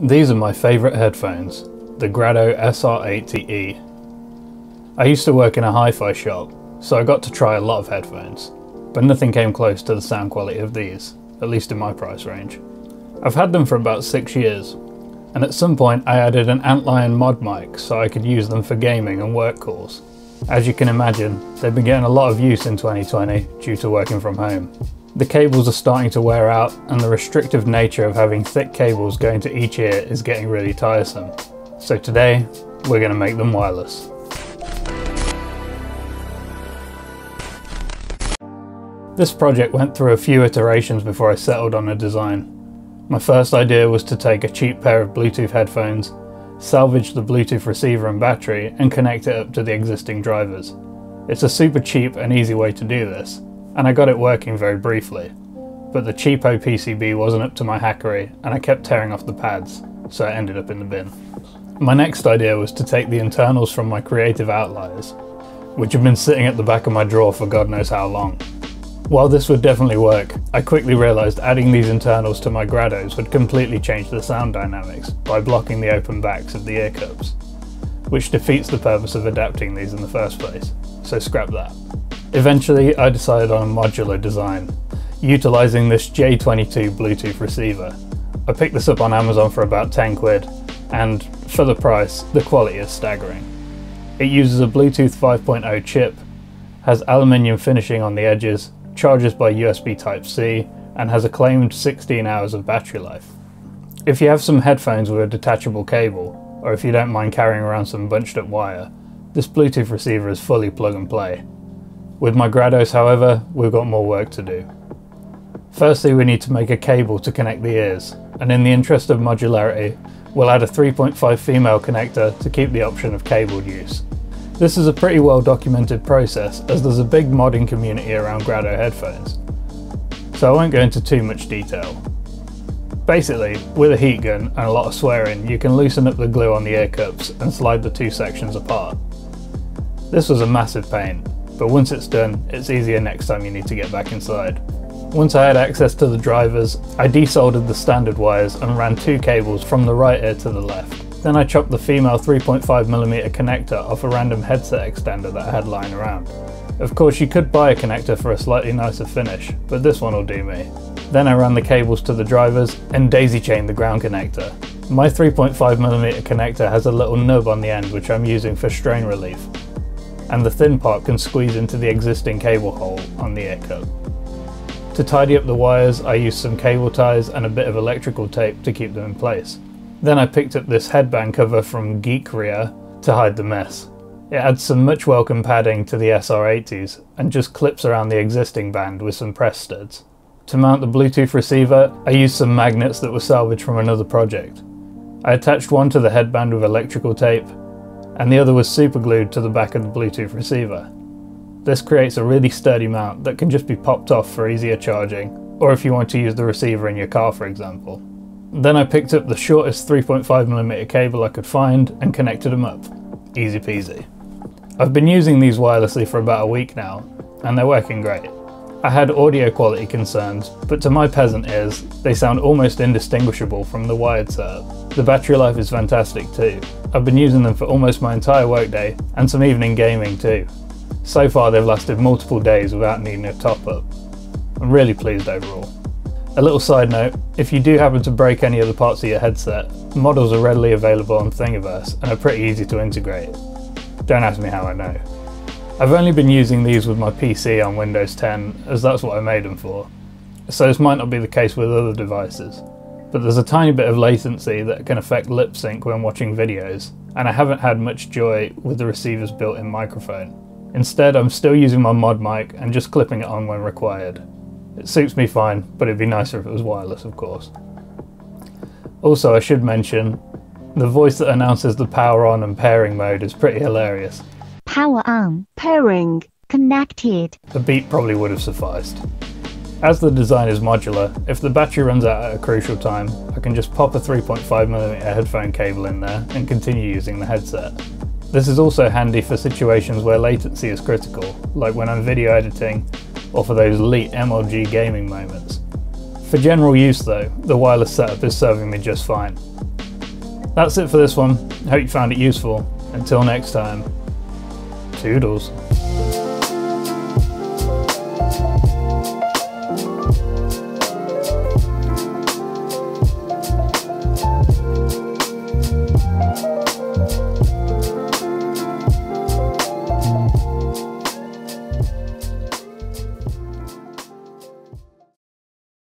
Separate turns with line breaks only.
These are my favourite headphones, the Grado SR80E. I used to work in a hi-fi shop, so I got to try a lot of headphones, but nothing came close to the sound quality of these, at least in my price range. I've had them for about 6 years, and at some point I added an Antlion ModMic so I could use them for gaming and work calls. As you can imagine, they've been getting a lot of use in 2020 due to working from home. The cables are starting to wear out and the restrictive nature of having thick cables going to each ear is getting really tiresome. So today, we're going to make them wireless. This project went through a few iterations before I settled on a design. My first idea was to take a cheap pair of Bluetooth headphones, salvage the Bluetooth receiver and battery and connect it up to the existing drivers. It's a super cheap and easy way to do this, and I got it working very briefly. But the cheapo PCB wasn't up to my hackery and I kept tearing off the pads, so it ended up in the bin. My next idea was to take the internals from my creative outliers, which have been sitting at the back of my drawer for god knows how long. While this would definitely work, I quickly realised adding these internals to my Grados would completely change the sound dynamics by blocking the open backs of the ear cups, which defeats the purpose of adapting these in the first place, so scrap that. Eventually I decided on a modular design, utilising this J22 Bluetooth receiver. I picked this up on Amazon for about 10 quid, and for the price, the quality is staggering. It uses a Bluetooth 5.0 chip, has aluminium finishing on the edges, charges by USB Type-C, and has a claimed 16 hours of battery life. If you have some headphones with a detachable cable, or if you don't mind carrying around some bunched up wire, this Bluetooth receiver is fully plug and play. With my Grados however, we've got more work to do. Firstly we need to make a cable to connect the ears, and in the interest of modularity, we'll add a 3.5 female connector to keep the option of cabled use. This is a pretty well documented process as there's a big modding community around Grado headphones, so I won't go into too much detail. Basically, with a heat gun and a lot of swearing, you can loosen up the glue on the ear cups and slide the two sections apart. This was a massive pain, but once it's done, it's easier next time you need to get back inside. Once I had access to the drivers, I desoldered the standard wires and ran two cables from the right ear to the left. Then I chopped the female 3.5mm connector off a random headset extender that I had lying around. Of course you could buy a connector for a slightly nicer finish, but this one will do me. Then I ran the cables to the drivers and daisy chained the ground connector. My 3.5mm connector has a little nub on the end which I'm using for strain relief, and the thin part can squeeze into the existing cable hole on the cup. To tidy up the wires I used some cable ties and a bit of electrical tape to keep them in place. Then I picked up this headband cover from Geekria to hide the mess. It adds some much welcome padding to the SR80s and just clips around the existing band with some press studs. To mount the Bluetooth receiver, I used some magnets that were salvaged from another project. I attached one to the headband with electrical tape, and the other was superglued to the back of the Bluetooth receiver. This creates a really sturdy mount that can just be popped off for easier charging, or if you want to use the receiver in your car for example. Then I picked up the shortest 3.5mm cable I could find and connected them up. Easy peasy. I've been using these wirelessly for about a week now, and they're working great. I had audio quality concerns, but to my peasant ears, they sound almost indistinguishable from the wired setup. The battery life is fantastic too. I've been using them for almost my entire workday, and some evening gaming too. So far they've lasted multiple days without needing a top up. I'm really pleased overall. A little side note, if you do happen to break any of the parts of your headset, models are readily available on Thingiverse and are pretty easy to integrate. Don't ask me how I know. I've only been using these with my PC on Windows 10 as that's what I made them for, so this might not be the case with other devices. But there's a tiny bit of latency that can affect lip sync when watching videos, and I haven't had much joy with the receiver's built-in microphone. Instead, I'm still using my ModMic and just clipping it on when required. It suits me fine, but it'd be nicer if it was wireless, of course. Also, I should mention, the voice that announces the power on and pairing mode is pretty hilarious.
Power on, pairing, connected.
The beat probably would have sufficed. As the design is modular, if the battery runs out at a crucial time, I can just pop a 3.5mm headphone cable in there and continue using the headset. This is also handy for situations where latency is critical, like when I'm video editing or for those elite MLG gaming moments. For general use though, the wireless setup is serving me just fine. That's it for this one. Hope you found it useful. Until next time, Doodles.